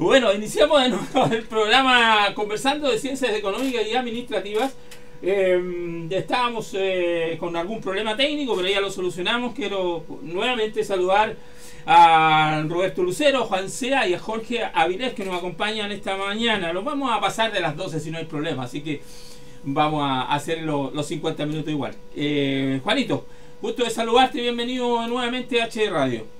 Bueno, iniciamos de nuevo el programa conversando de ciencias económicas y administrativas. Eh, estábamos con algún problema técnico, pero ya lo solucionamos. Quiero nuevamente saludar a Roberto Lucero, Juan Sea y a Jorge Avilés que nos acompañan esta mañana. Los vamos a pasar de las 12 si no hay problema, así que vamos a hacer los 50 minutos igual. Eh, Juanito, gusto de saludarte, bienvenido nuevamente a H Radio.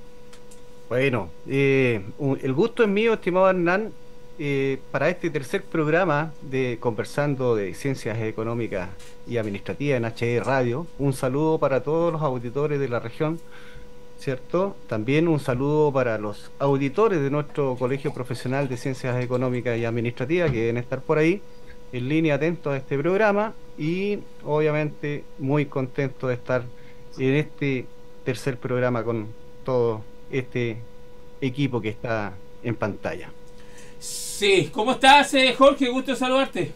Bueno, eh, el gusto es mío, estimado Hernán, eh, para este tercer programa de Conversando de Ciencias Económicas y Administrativas en HE Radio. Un saludo para todos los auditores de la región, ¿cierto? También un saludo para los auditores de nuestro Colegio Profesional de Ciencias Económicas y Administrativas que deben estar por ahí en línea atentos a este programa y obviamente muy contento de estar en este tercer programa con todos este equipo que está en pantalla. Sí, ¿cómo estás, eh, Jorge? Gusto saludarte.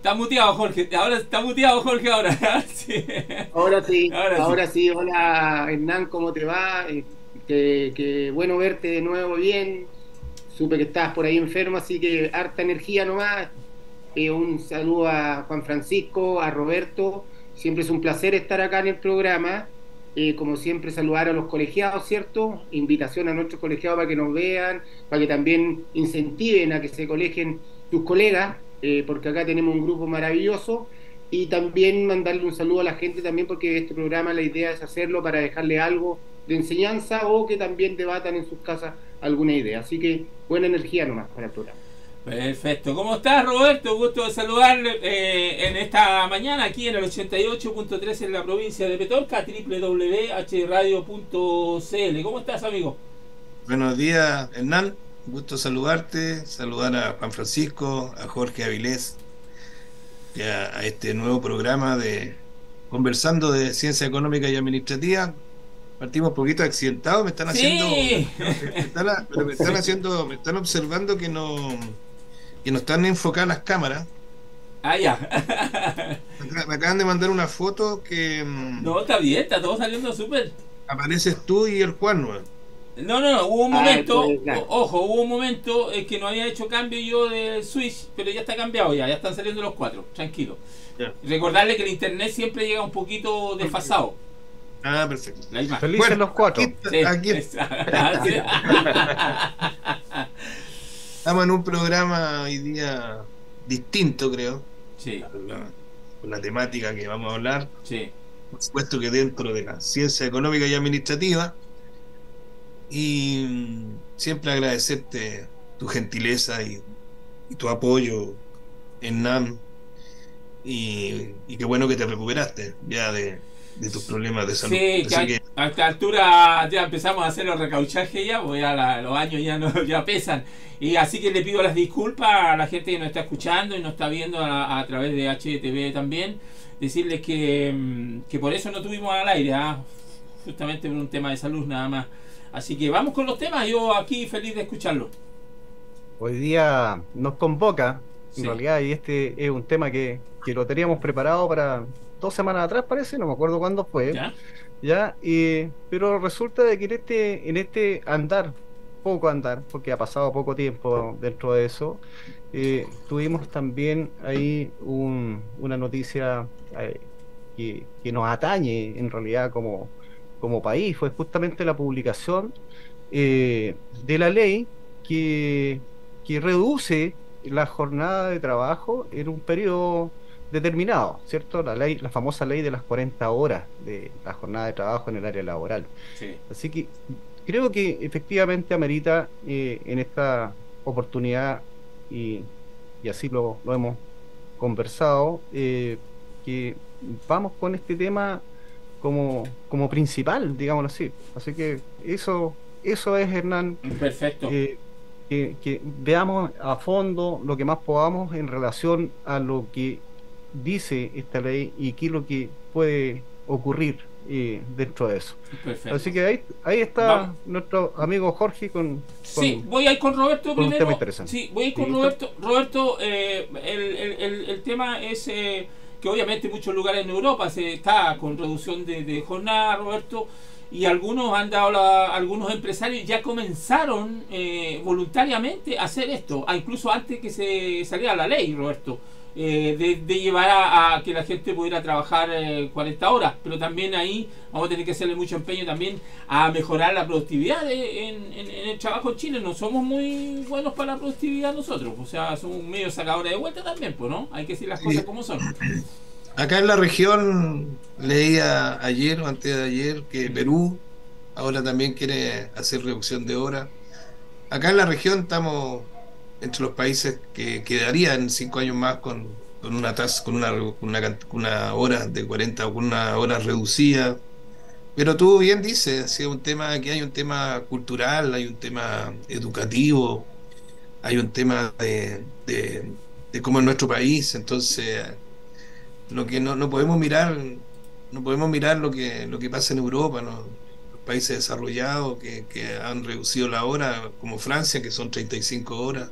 Está muteado, Jorge. Ahora está muteado, Jorge, ahora. Ahora sí, ahora, sí. Hola, Hernán, ¿cómo te va? Eh, que, bueno verte de nuevo bien. Supe que estabas por ahí enfermo, así que harta energía nomás. Eh, un saludo a Juan Francisco, a Roberto. Siempre es un placer estar acá en el programa. Eh, como siempre, saludar a los colegiados, ¿cierto? Invitación a nuestros colegiados para que nos vean, para que también incentiven a que se colegien tus colegas, eh, porque acá tenemos un grupo maravilloso. Y también mandarle un saludo a la gente también, porque este programa la idea es hacerlo para dejarle algo de enseñanza o que también debatan en sus casas alguna idea. Así que buena energía nomás para el programa. Perfecto. ¿Cómo estás, Roberto? Gusto de saludarle eh, en esta mañana aquí en el 88.3 en la provincia de Petorca, www.hradio.cl. ¿Cómo estás, amigo? Buenos días, Hernán. Gusto saludarte, saludar a Juan Francisco, a Jorge Avilés, y a, este nuevo programa de Conversando de Ciencia Económica y Administrativa. Partimos un poquito accidentados, me están haciendo. pero me están haciendo, me están observando que no que no están enfocadas las cámaras. Ah, ya. Me acaban de mandar una foto que. Mm, no, está bien, está todo saliendo súper. Apareces tú y el Juan, ¿no? No, no, no, hubo un ah, momento, ojo, hubo un momento en que no había hecho cambio yo de Switch, pero ya está cambiado ya, ya están saliendo los cuatro, tranquilo. Recordarle que el internet siempre llega un poquito desfasado. Ah, perfecto. Felices los cuatro. aquí, Estamos en un programa hoy día distinto, creo. Sí. Con la, temática que vamos a hablar. Sí. Por supuesto que dentro de la ciencia económica y administrativa. Y siempre agradecerte tu gentileza y, tu apoyo en NAM. Y, y qué bueno que te recuperaste ya de, de tus problemas de salud. Sí, que a, esta altura ya empezamos a hacer los recauchajes ya, porque ya los años ya no ya pesan. Y así que le pido las disculpas a la gente que nos está escuchando y nos está viendo a, través de HTV también. Decirles que, mm, que, por eso no tuvimos al aire, ¿ah? justamente por un tema de salud nada más. Así que vamos con los temas, yo aquí feliz de escucharlo. Hoy día nos convoca, en realidad, y este es un tema que, que lo teníamos preparado para dos semanas atrás, parece, no me acuerdo cuándo fue. ¿Ya? Y, pero resulta de que en este, en este andar, poco andar, porque ha pasado poco tiempo dentro de eso, eh, tuvimos también ahí una noticia eh, que, que, nos atañe en realidad como, como país, fue justamente la publicación eh, de la ley que, que reduce la jornada de trabajo en un periodo determinado, ¿cierto? La ley, la famosa ley de las 40 horas de la jornada de trabajo en el área laboral. Así que creo que efectivamente amerita eh, en esta oportunidad, y, así lo, hemos conversado, eh, que vamos con este tema como, como principal, digámoslo así. Así que eso, eso es, Hernán. Perfecto. Eh, que, veamos a fondo lo que más podamos en relación a lo que dice esta ley y qué es lo que puede ocurrir eh, dentro de eso. Así que ahí, ahí está nuestro amigo Jorge con, Sí, voy a ir con Roberto primero. Sí, voy a ir con Roberto. Roberto, eh, el, el, tema es eh, que obviamente en muchos lugares en Europa se está con reducción de, jornada, Roberto. Y algunos han dado algunos empresarios ya comenzaron eh, voluntariamente a hacer esto, incluso antes que se saliera la ley, Roberto. Eh, de, llevar a, que la gente pudiera trabajar 40 eh, horas, pero también ahí vamos a tener que hacerle mucho empeño también a mejorar la productividad en, el trabajo en Chile. No somos muy buenos para la productividad nosotros, o sea, somos medio sacadores de vuelta también, pues, ¿no? Hay que decir las cosas como son. Acá en la región leía ayer o antes de ayer que Perú ahora también quiere hacer reducción de horas. Acá en la región estamos entre los países que quedarían cinco años más con, una tasa, con una, una, una, hora de 40 o con una hora reducida. Pero tú bien dices, si un tema, aquí hay un tema cultural, hay un tema educativo, hay un tema de, de, cómo es nuestro país, entonces lo que no, no podemos mirar, no podemos mirar lo que, lo que pasa en Europa, ¿no? los países desarrollados que, que han reducido la hora, como Francia, que son 35 horas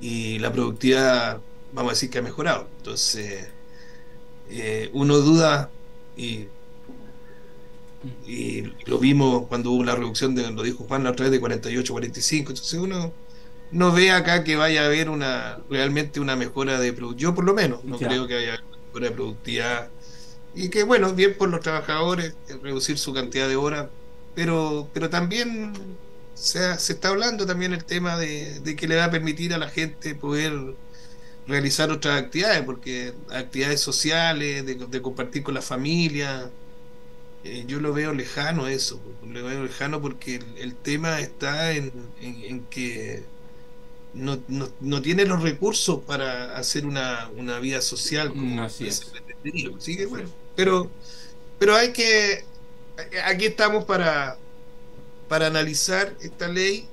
y la productividad, vamos a decir que ha mejorado. Entonces, eh, uno duda y, y lo vimos cuando hubo la reducción, de, lo dijo Juan la otra vez, de 48 a 45. Entonces, uno no ve acá que vaya a haber una realmente una mejora de productividad. Yo, por lo menos, no creo que haya de productividad. Y que, bueno, bien por los trabajadores, reducir su cantidad de horas, pero, pero también se, se está hablando también el tema de, que le va a permitir a la gente poder realizar otras actividades, porque actividades sociales, de, compartir con la familia, eh, yo lo veo lejano eso, lo veo lejano porque el, tema está en, que no, no, tiene los recursos para hacer una, una vida social como mm, así es. bueno, pero, pero hay que, aquí estamos para, para analizar esta ley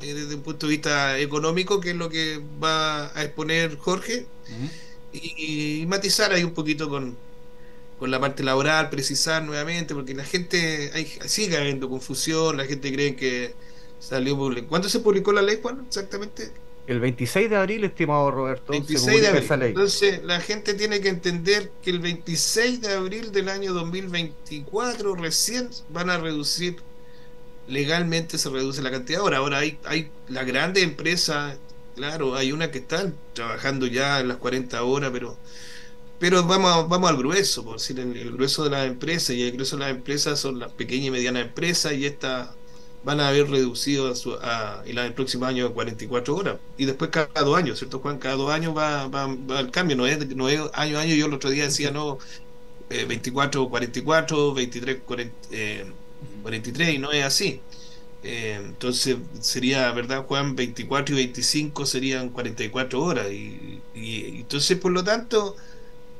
eh, desde un punto de vista económico, que es lo que va a exponer Jorge, y, matizar ahí un poquito con, con la parte laboral, precisar nuevamente, porque la gente hay, sigue habiendo confusión, la gente cree que salió ¿Cuándo se publicó la ley, Juan? Exactamente. El 26 de abril, estimado Roberto. 26 de abril. Entonces, la gente tiene que entender que el 26 de abril del año 2024 recién van a reducir legalmente se reduce la cantidad de horas. Ahora hay, hay la grande empresa, claro, hay una que están trabajando ya en las 40 horas, pero pero vamos, vamos al grueso, por decir, el, grueso de las empresas, y el grueso de las empresas son las pequeñas y medianas empresas, y estas van a haber reducido a su, a, en el próximo año a 44 horas. Y después cada dos años, ¿cierto, Juan? Cada dos años va, va, va el cambio, no es, no es año a año. Yo el otro día decía, no, eh, 24, 44, 23, 40. 43 y no es así. Eh, entonces sería, ¿verdad, Juan? 24 y 25 serían 44 horas. Y, entonces, por lo tanto,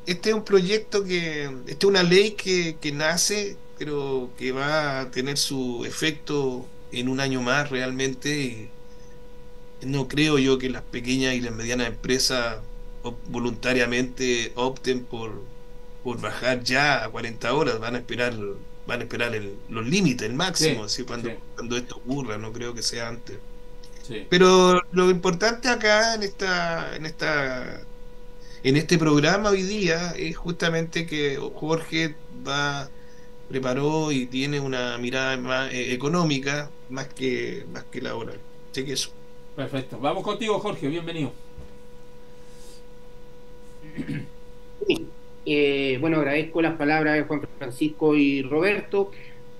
este es un proyecto que, este es una ley que, que nace, pero que va a tener su efecto en un año más realmente. no creo yo que las pequeñas y las medianas empresas voluntariamente opten por, por bajar ya a 40 horas, van a esperar van a esperar los límites, el máximo, cuando, cuando esto ocurra, no creo que sea antes. Pero lo importante acá en esta, en esta, en este programa hoy día es justamente que Jorge va preparó y tiene una mirada más eh, económica más que más que laboral. Así que eso. Perfecto. Vamos contigo, Jorge. Bienvenido. Eh, bueno, agradezco las palabras de Juan Francisco y Roberto.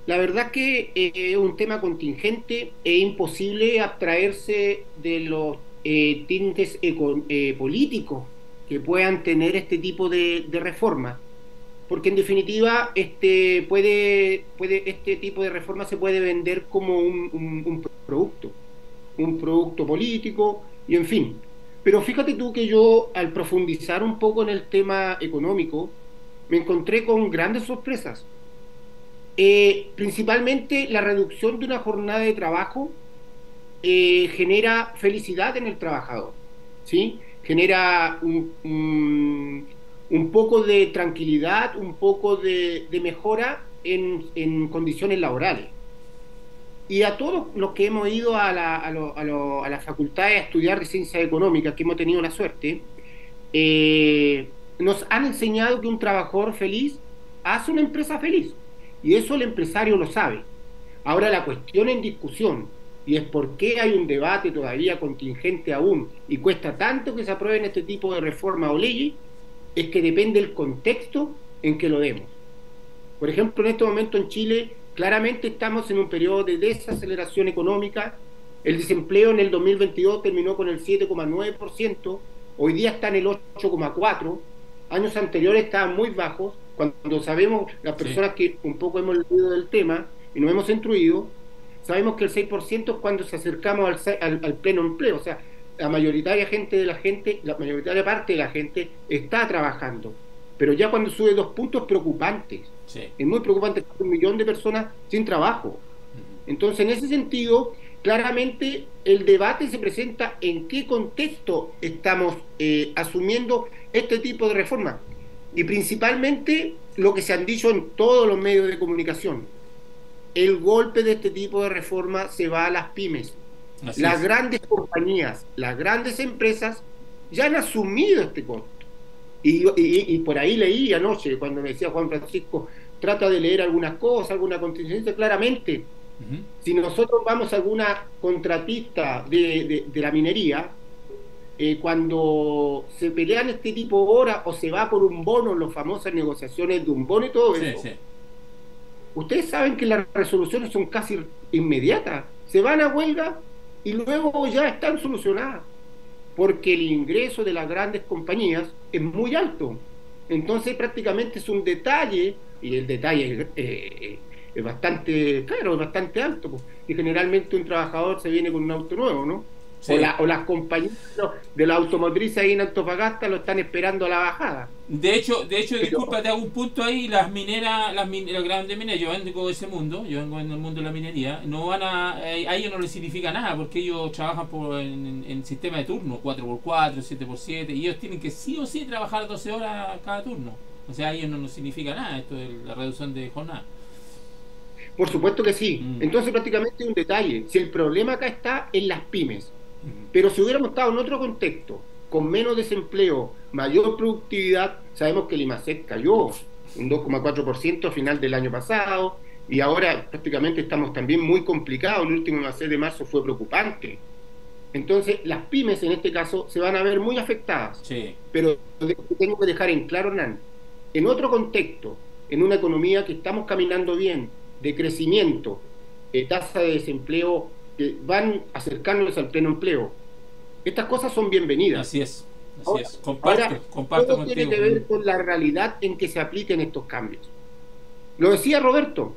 La verdad es que eh, es un tema contingente, es imposible abstraerse de los eh, tintes políticos que puedan tener este tipo de, reformas, porque en definitiva este, puede, puede, este tipo de reforma se puede vender como un producto, un producto político, y en fin, pero fíjate tú que yo, al profundizar un poco en el tema económico, me encontré con grandes sorpresas. Eh, principalmente la reducción de una jornada de trabajo eh, genera felicidad en el trabajador, ¿sí? Genera un, poco de tranquilidad, un poco de, mejora en condiciones laborales. Y a todos los que hemos ido a la, a, a, la facultad a estudiar de ciencias económicas, que hemos tenido la suerte, eh, nos han enseñado que un trabajador feliz hace una empresa feliz. Y eso el empresario lo sabe. Ahora la cuestión en discusión, y es por qué hay un debate todavía contingente aún y cuesta tanto que se aprueben este tipo de reforma o leyes, es que depende del contexto en que lo demos. Por ejemplo, en este momento en Chile claramente estamos en un periodo de desaceleración económica. El desempleo en el 2022 terminó con el 7,9%, hoy día está en el 8,4%, años anteriores estaban muy bajos, cuando sabemos las personas que un poco hemos leído del tema y nos hemos instruido, sabemos que el 6% es cuando se acercamos al, al, pleno empleo, o sea, la mayoritaria gente de la gente, la mayoritaria parte de la gente está trabajando, pero ya cuando sube dos puntos preocupantes, es muy preocupante un millón de personas sin trabajo. Entonces, en ese sentido, claramente el debate se presenta en qué contexto estamos eh, asumiendo este tipo de reformas. Y principalmente lo que se han dicho en todos los medios de comunicación el golpe de este tipo de reforma se va a las pymes. Las grandes compañías, las grandes empresas ya han asumido este costo. Y, por ahí leí anoche, cuando me decía Juan Francisco, trata de leer algunas cosas, alguna contingencia, claramente. Si nosotros vamos a alguna contratista de, la minería, eh, cuando se pelean este tipo de horas o se va por un bono, las famosas negociaciones de un bono y todo eso, Ustedes saben que las resoluciones son casi inmediatas. Se van a huelga y luego ya están solucionadas. Porque el ingreso de las grandes compañías es muy alto. Entonces prácticamente es un detalle, y el detalle es, eh, eh, bastante, claro, es bastante alto. Y generalmente un trabajador se viene con un auto nuevo, ¿no? O, las compañías de la automotriz ahí en Antofagasta lo están esperando a la bajada. De hecho, de hecho, disculpa, te hago un punto ahí, las mineras, las, grandes mineras, yo vengo de ese mundo, yo vengo en el mundo de la minería, no van a, eh, a ellos no les significa nada, porque ellos trabajan por, en, en, sistema de turno, 4x4, 7x7, y ellos tienen que sí o sí trabajar 12 horas cada turno. O sea, a ellos no nos significa nada esto de la reducción de jornada. Por supuesto que sí. Mm. Entonces prácticamente un detalle. Si el problema acá está en las pymes, pero si hubiéramos estado en otro contexto, con menos desempleo, mayor productividad, sabemos que el IMASEC cayó un 2,4% a final del año pasado y ahora prácticamente estamos también muy complicados. El último IMASEC de marzo fue preocupante. Entonces, las pymes en este caso se van a ver muy afectadas. Pero tengo que dejar en claro, Nan, en otro contexto, en una economía que estamos caminando bien, de crecimiento, eh, tasa de desempleo que van acercándoles al pleno empleo. Estas cosas son bienvenidas. Así es. Así es. Comparto, comparto todo tiene que ver con la realidad en que se apliquen estos cambios. Lo decía Roberto,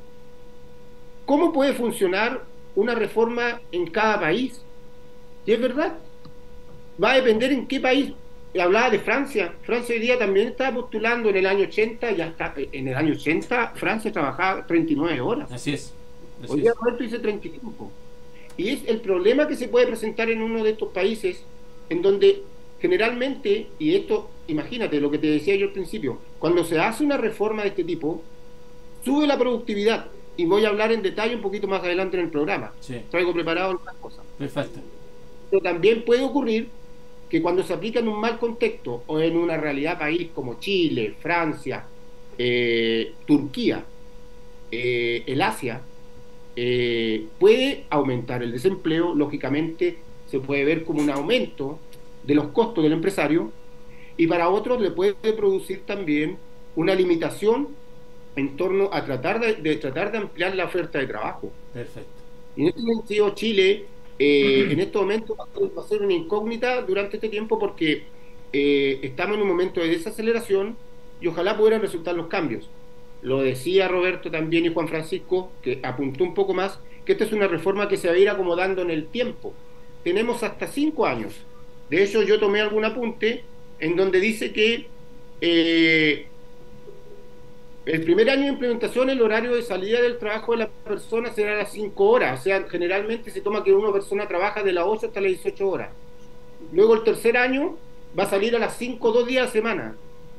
¿cómo puede funcionar una reforma en cada país? Y es verdad, va a depender en qué país. Hablaba de Francia. Francia hoy día también está postulando en el año 80, ya está, en el año 80 Francia trabajaba 39 horas. Así es. hoy día Roberto dice 35. Y es el problema que se puede presentar en uno de estos países en donde generalmente, y esto, imagínate lo que te decía yo al principio, cuando se hace una reforma de este tipo, sube la productividad. Y voy a hablar en detalle un poquito más adelante en el programa. Traigo preparado otras cosas. Perfecto. Pero también puede ocurrir que cuando se aplica en un mal contexto o en una realidad país como Chile, Francia, eh, Turquía, eh, el Asia, eh, puede aumentar el desempleo, lógicamente se puede ver como un aumento de los costos del empresario y para otros le puede producir también una limitación en torno a tratar de, tratar de ampliar la oferta de trabajo. Perfecto. Y en este sentido, Chile eh, en este momento va a ser una incógnita durante este tiempo porque eh, estamos en un momento de desaceleración y ojalá pudieran resultar los cambios. Lo decía Roberto también y Juan Francisco, que apuntó un poco más, que esta es una reforma que se va a ir acomodando en el tiempo. Tenemos hasta cinco años. De hecho, yo tomé algún apunte en donde dice que eh, el primer año de implementación, el horario de salida del trabajo de la persona será a las cinco horas. O sea, generalmente se toma que una persona trabaja de las 8 hasta las 18 horas. Luego el tercer año va a salir a las 5 dos días a semana.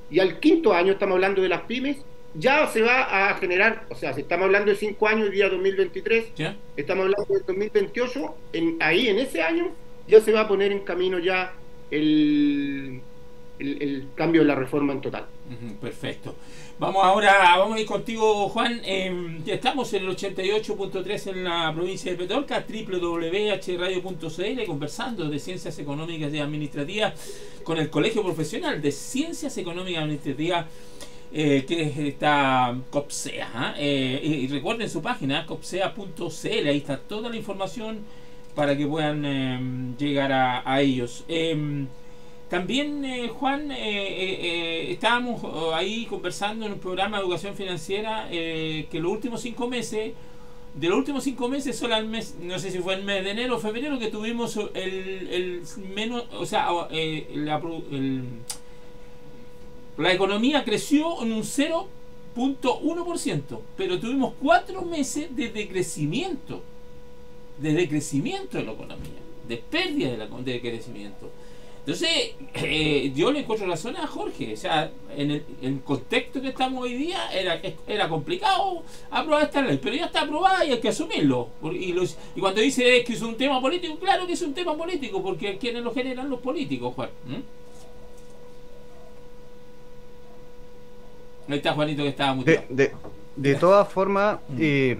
Y al quinto año, estamos hablando de las pymes, ya se va a generar, o sea, si estamos hablando de cinco años, día 2023, estamos hablando de 2028, en, ahí en ese año ya se va a poner en camino ya el, el, cambio de la reforma en total. perfecto. Vamos ahora, vamos a ir contigo, Juan. Eh, estamos en el 88.3 en la provincia de Petorca, www.hradio.cl, conversando de ciencias económicas y administrativas con el Colegio Profesional de Ciencias Económicas y Administrativas. Eh, que está COPSEA. ¿ah? Eh, y, recuerden su página, copsea.cl, ahí está toda la información para que puedan em, llegar a, ellos. Em, también, eh, Juan, eh, eh, estábamos ahí conversando en un programa de educación financiera que los últimos cinco meses, de los últimos cinco meses, solo al mes, no sé si fue el mes de enero o febrero, que tuvimos el, el menos, o sea, la, la economía creció en un 0.1%, pero tuvimos cuatro meses de decrecimiento de decrecimiento de la economía, de pérdida de, la, de crecimiento. Entonces, eh, yo le encuentro razón a Jorge. O sea, en el, contexto que estamos hoy día era, era complicado aprobar esta ley, pero ya está aprobada y hay que asumirlo. Y, cuando dice que es un tema político, claro que es un tema político, porque quienes lo generan los políticos, Juan. Ahí está Juanito que estaba muy De, de, todas formas, mm. eh,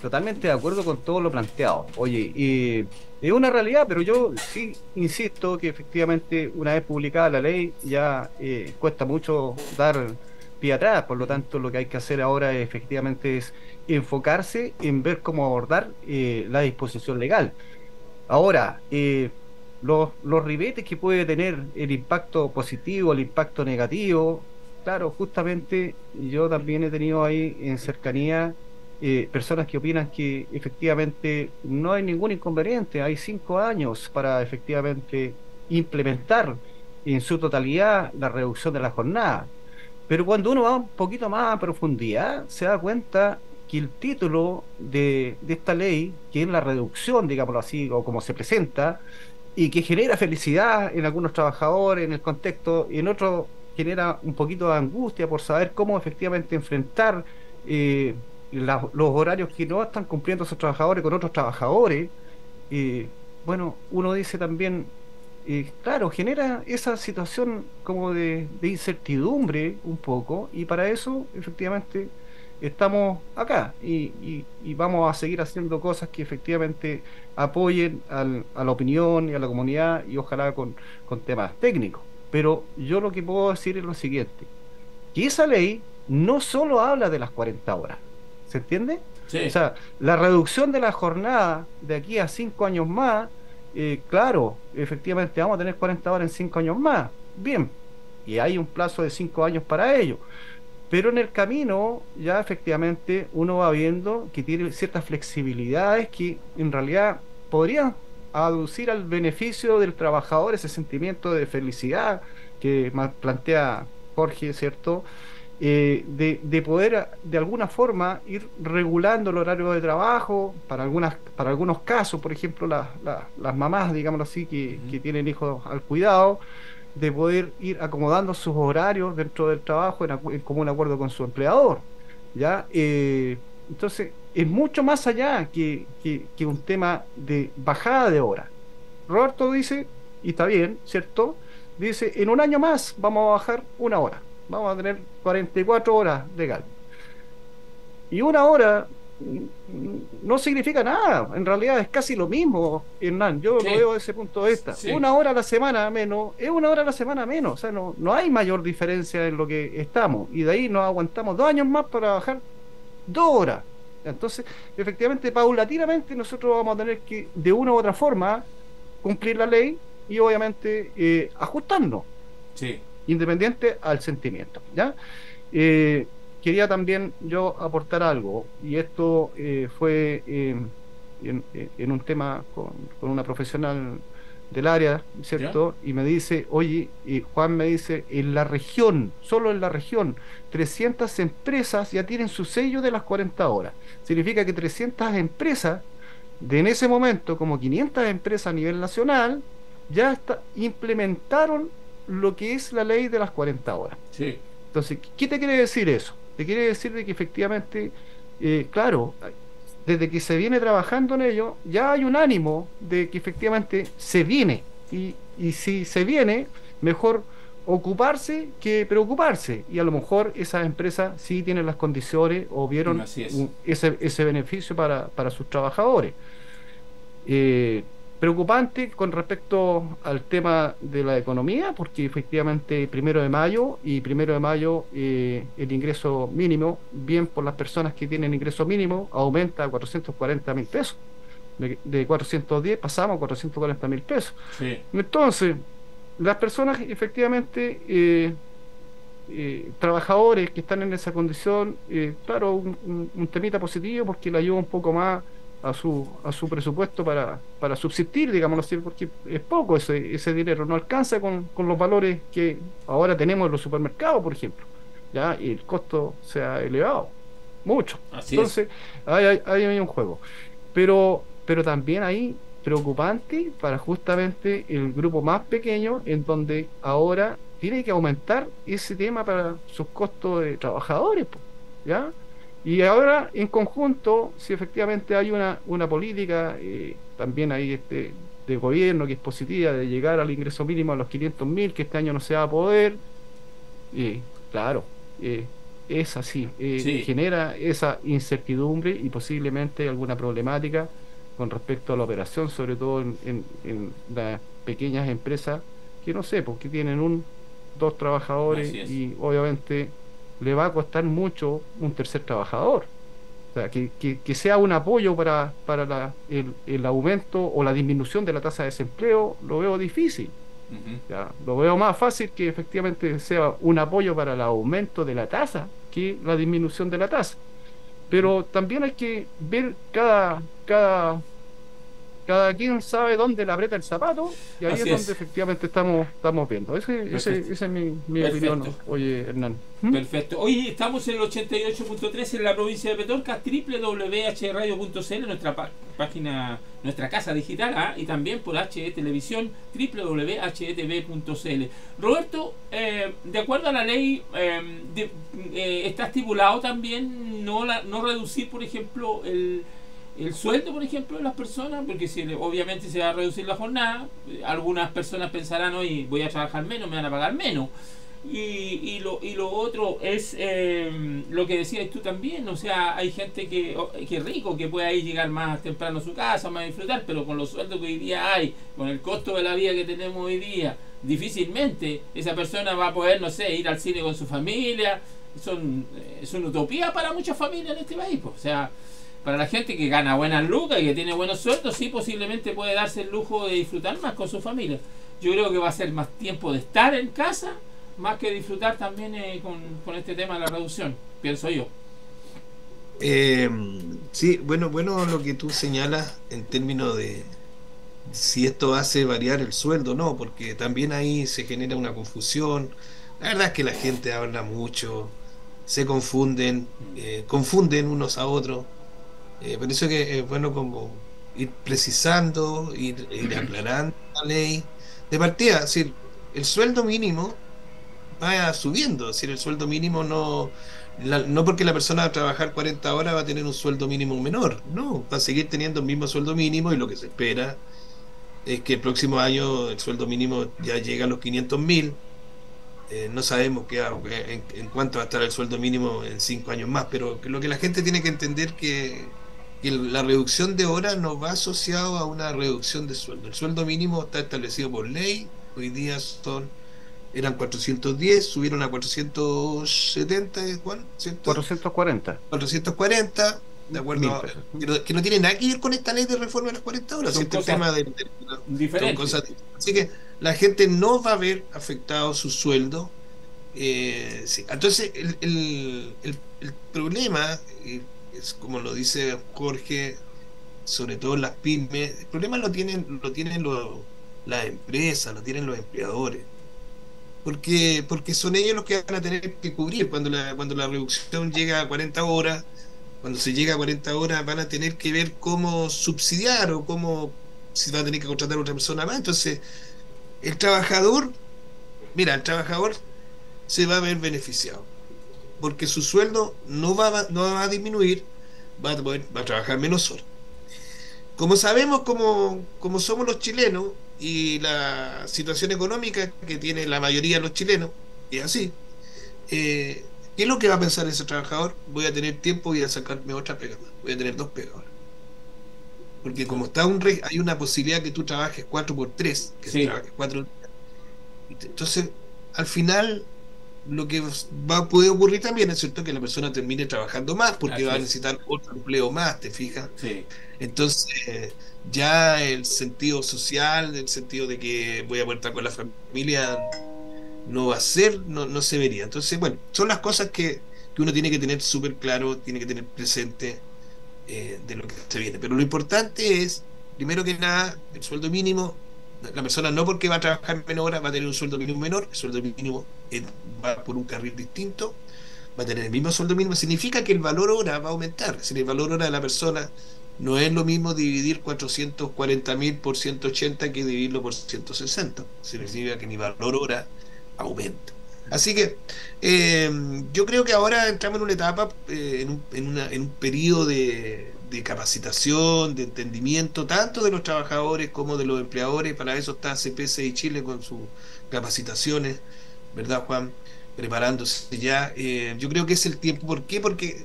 totalmente de acuerdo con todo lo planteado. Oye, y es una realidad, pero yo sí insisto que efectivamente una vez publicada la ley ya eh, cuesta mucho dar pie atrás, por lo tanto lo que hay que hacer ahora efectivamente es enfocarse en ver cómo abordar eh, la disposición legal. Ahora, eh, los, los ribetes que puede tener el impacto positivo, el impacto negativo, claro, justamente yo también he tenido ahí en cercanía eh, personas que opinan que efectivamente no hay ningún inconveniente, hay cinco años para efectivamente implementar en su totalidad la reducción de la jornada. Pero cuando uno va un poquito más a profundidad, se da cuenta que el título de, de esta ley, que es la reducción, digámoslo así, o como se presenta, y que genera felicidad en algunos trabajadores, en el contexto, y en otros genera un poquito de angustia por saber cómo efectivamente enfrentar eh, los horarios que no están cumpliendo esos trabajadores con otros trabajadores, y bueno, uno dice también, claro, genera esa situación como de, incertidumbre un poco, y para eso efectivamente estamos acá y, vamos a seguir haciendo cosas que efectivamente apoyen a la opinión y a la comunidad y ojalá con temas técnicos. Pero yo lo que puedo decir es lo siguiente, que esa ley no solo habla de las 40 horas, ¿Se entiende? O sea, la reducción de la jornada de aquí a cinco años más, eh, claro, efectivamente vamos a tener 40 horas en cinco años más. Bien, y hay un plazo de cinco años para ello. Pero en el camino ya efectivamente uno va viendo que tiene ciertas flexibilidades que en realidad podrían aducir al beneficio del trabajador ese sentimiento de felicidad que plantea Jorge, ¿cierto? Eh, de, poder de alguna forma ir regulando el horario de trabajo. Para algunas para algunos casos por ejemplo las mamás digámoslo así que, tienen hijos al cuidado de poder ir acomodando sus horarios dentro del trabajo en, común acuerdo con su empleador ya eh, entonces es mucho más allá que, que un tema de bajada de horas Roberto dice y está bien cierto dice en un año más vamos a bajar una hora. Vamos a tener 44 horas legal. Y una hora no significa nada, en realidad es casi lo mismo, Hernán, yo lo veo desde ese punto de vista. Una hora a la semana menos, es una hora a la semana menos, o sea, no, no hay mayor diferencia en lo que estamos, y de ahí nos aguantamos dos años más para bajar dos horas. Entonces, efectivamente, paulatinamente nosotros vamos a tener que, de una u otra forma, cumplir la ley y obviamente eh, ajustarnos. Sí independiente al sentimiento. ¿ya? Eh, quería también yo aportar algo, y esto eh, fue eh, en, un tema con, una profesional del área, ¿cierto? Y me dice, oye, y Juan me dice, en la región, solo en la región, 300 empresas ya tienen su sello de las 40 horas. Significa que 300 empresas, de en ese momento, como 500 empresas a nivel nacional, ya está, implementaron lo que es la ley de las 40 horas. Sí. Entonces, ¿qué te quiere decir eso? Te quiere decir de que efectivamente, eh, claro, desde que se viene trabajando en ello, ya hay un ánimo de que efectivamente se viene. Y, y si se viene, mejor ocuparse que preocuparse. Y a lo mejor esas empresas sí tienen las condiciones o vieron ese, ese, beneficio para, para sus trabajadores. Eh, preocupante con respecto al tema de la economía, porque efectivamente primero de mayo y primero de mayo eh, el ingreso mínimo, bien por las personas que tienen ingreso mínimo, aumenta a 440 mil pesos. De, 410 pasamos a 440 mil pesos. Entonces, las personas efectivamente, eh, eh, trabajadores que están en esa condición, claro, un, un temita positivo porque le ayuda un poco más a su, a su presupuesto para, para subsistir, digámoslo así, porque es poco ese, ese dinero, no alcanza con, los valores que ahora tenemos en los supermercados, por ejemplo, ya y el costo se ha elevado mucho. Entonces, hay, hay, un juego. Pero, pero también hay preocupante para justamente el grupo más pequeño, en donde ahora tiene que aumentar ese tema para sus costos de trabajadores, ¿ya? Y ahora, en conjunto, si efectivamente hay una, una política, eh, también hay este de gobierno que es positiva de llegar al ingreso mínimo a los 500 mil, que este año no se va a poder, y claro, eh, es así, eh, genera esa incertidumbre y posiblemente alguna problemática con respecto a la operación, sobre todo en, en, las pequeñas empresas que no sé, porque tienen un, dos trabajadores y obviamente le va a costar mucho un tercer trabajador. O sea, que, que, sea un apoyo para, para la, el, el, aumento o la disminución de la tasa de desempleo, lo veo difícil. ya, lo veo más fácil que efectivamente sea un apoyo para el aumento de la tasa que la disminución de la tasa. Pero también hay que ver cada, cada cada quien sabe dónde le aprieta el zapato y ahí es donde efectivamente estamos, estamos viendo. Ese, ese, esa es mi, mi opinión, oye Hernán. ¿Mm? Perfecto. Hoy estamos en el 88.3 en la provincia de Petorca, www.hradio.cl, nuestra página, nuestra casa digital, ¿ah? y también por HE Televisión, www.htv.cl. Roberto, eh, de acuerdo a la ley, eh, eh, está estipulado también no, la, no reducir, por ejemplo, el el sueldo, por ejemplo, de las personas, porque si obviamente se va a reducir la jornada, algunas personas pensarán, hoy voy a trabajar menos, me van a pagar menos. Y, y, lo, y lo otro es eh, lo que decías tú también, o sea, hay gente que, que rico, que puede ahí llegar más temprano a su casa, más disfrutar, pero con los sueldos que hoy día hay, con el costo de la vida que tenemos hoy día, difícilmente esa persona va a poder, no sé, ir al cine con su familia. Son, eh, es una utopía para muchas familias en este país, pues. o sea, para la gente que gana buenas lucas y que tiene buenos sueldos, sí posiblemente puede darse el lujo de disfrutar más con su familia. Yo creo que va a ser más tiempo de estar en casa, más que disfrutar también eh, con, este tema de la reducción, pienso yo. Eh, sí, bueno, bueno lo que tú señalas en términos de si esto hace variar el sueldo, no, porque también ahí se genera una confusión. La verdad es que la gente habla mucho, se confunden, eh, confunden unos a otros. Eh, por eso que es bueno como ir precisando, ir, aclarando la ley. De partida, decir, el sueldo mínimo va subiendo, es decir, el sueldo mínimo no, no porque la persona va a trabajar 40 horas va a tener un sueldo mínimo menor, no, va a seguir teniendo el mismo sueldo mínimo y lo que se espera es que el próximo año el sueldo mínimo ya llegue a los 500 mil. Eh, no sabemos qué, en, en cuánto va a estar el sueldo mínimo en cinco años más, pero lo que la gente tiene que entender que que la reducción de horas no va asociado a una reducción de sueldo. El sueldo mínimo está establecido por ley, hoy día son eran 410, subieron a 470, Juan, 440. 440, de acuerdo, que, no, tiene nada que ver con esta ley de reforma de las 40 horas, son tema de, así que la gente no va a ver afectado su sueldo. Eh, Entonces, el, el, el, problema, eh, como lo dice Jorge, sobre todo las pymes, el problema lo tienen, lo tienen las empresas, lo tienen los empleadores. Porque, porque son ellos los que van a tener que cubrir cuando la, cuando la reducción llega a 40 horas, cuando se llega a 40 horas van a tener que ver cómo subsidiar o cómo si va a tener que contratar a otra persona más. Entonces, el trabajador, mira, el trabajador se va a ver beneficiado porque su sueldo no va, no va a disminuir, va a, poder, va a trabajar menos horas. Como sabemos, como, como somos los chilenos, y la situación económica que tiene la mayoría de los chilenos, y así, eh, ¿qué es lo que va a pensar ese trabajador? Voy a tener tiempo, voy a sacarme otra pega voy a tener dos pegas ahora. Porque como está un rey, hay una posibilidad que tú trabajes cuatro por tres, que se trabajes cuatro Entonces, al final, lo que va a poder ocurrir también es cierto que la persona termine trabajando más porque va a necesitar otro empleo más, ¿te fijas? Entonces, ya el sentido social, el sentido de que voy a poder estar con la familia, no va a ser, no, no se vería. Entonces, bueno, son las cosas que, que uno tiene que tener súper claro, tiene que tener presente eh, de lo que se viene. Pero lo importante es, primero que nada, el sueldo mínimo. La persona no porque va a trabajar menos horas va a tener un sueldo mínimo menor, el sueldo mínimo eh, va por un carril distinto, va a tener el mismo sueldo mínimo, significa que el valor hora va a aumentar. Decir, el valor hora de la persona no es lo mismo dividir 440 mil por 180 que dividirlo por 160. Significa que mi valor hora aumenta. Así que eh, yo creo que ahora entramos en una etapa, eh, en, un, en, una, en un periodo de, de, capacitación, de entendimiento, tanto de los trabajadores como de los empleadores. Para eso está CPC y Chile con sus capacitaciones, ¿verdad, Juan? Preparándose ya. Eh, yo creo que es el tiempo. ¿Por qué? Porque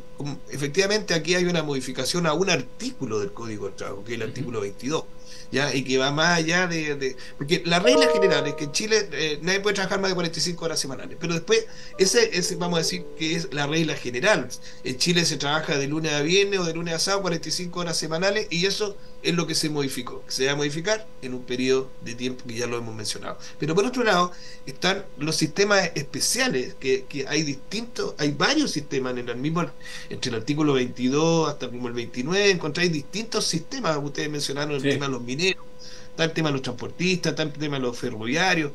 efectivamente aquí hay una modificación a un artículo del Código de Trabajo, que es el artículo 22 ¿ya? y que va más allá de, Porque la regla general es que en Chile eh, nadie puede trabajar más de 45 horas semanales, pero después, ese, ese vamos a decir que es la regla general. En Chile se trabaja de lunes a viernes o de lunes a sábado 45 horas semanales y eso es lo que se modificó. Se va a modificar en un periodo de tiempo que ya lo hemos mencionado. Pero por otro lado, están los sistemas especiales, que, que hay distintos, hay varios sistemas en el mismo, entre el artículo 22 hasta el, el 29, encontráis distintos sistemas, ustedes mencionaron el tema de los mineros, está el tema de los transportistas, está el tema de los ferroviarios.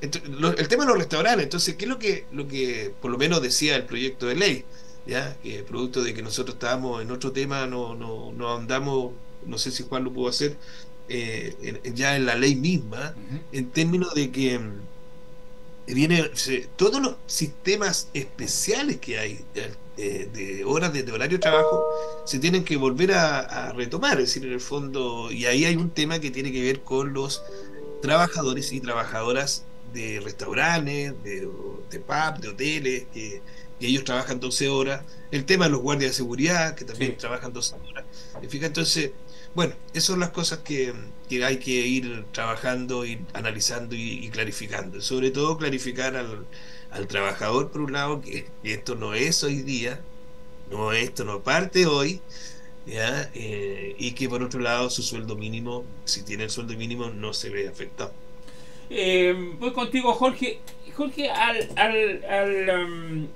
el tema de los restaurantes, entonces, ¿qué es lo que, lo que por lo menos decía el proyecto de ley? ¿Ya? que producto de que nosotros estábamos en otro tema, no, no, no andamos no sé si Juan lo pudo hacer, eh, ya en la ley misma, en términos de que mm, viene todos los sistemas especiales que hay eh, de horas de, horario de trabajo se tienen que volver a, retomar, es decir, en el fondo, y ahí hay un tema que tiene que ver con los trabajadores y trabajadoras de restaurantes, de, de pub, de hoteles, que, ellos trabajan 12 horas, el tema de los guardias de seguridad, que también trabajan 12 horas. Entonces, bueno, esas son las cosas que, hay que ir trabajando, y analizando y, clarificando. Sobre todo clarificar al, trabajador, por un lado, que, esto no es hoy día, no esto no parte hoy, ¿ya? Eh, y que por otro lado su sueldo mínimo, si tiene el sueldo mínimo, no se ve afectado. Eh, voy contigo, Jorge. Jorge, al, al, um,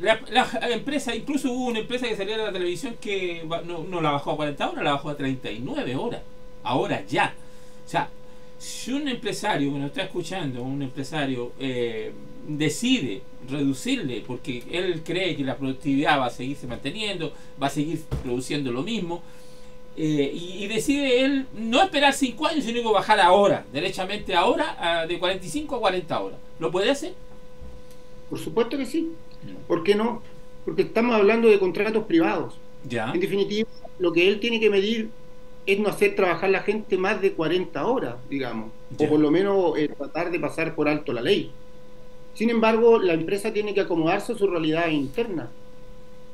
la, empresa, incluso hubo una empresa que salió a la televisión que no, la bajó a 40 horas, la bajó a 39 horas. Ahora ya. O sea, si un empresario que nos está escuchando, un empresario eh, decide reducirle porque él cree que la productividad va a seguirse manteniendo, va a seguir produciendo lo mismo, eh, y, decide él no esperar 5 años, sino que bajar ahora, derechamente ahora, de 45 a 40 horas. ¿Lo puede hacer? Por supuesto que sí. ¿Por qué no? Porque estamos hablando de contratos privados. Ya. En definitiva, lo que él tiene que medir es no hacer trabajar la gente más de 40 horas, digamos, o por lo menos eh, tratar de pasar por alto la ley. Sin embargo, la empresa tiene que acomodarse a su realidad interna.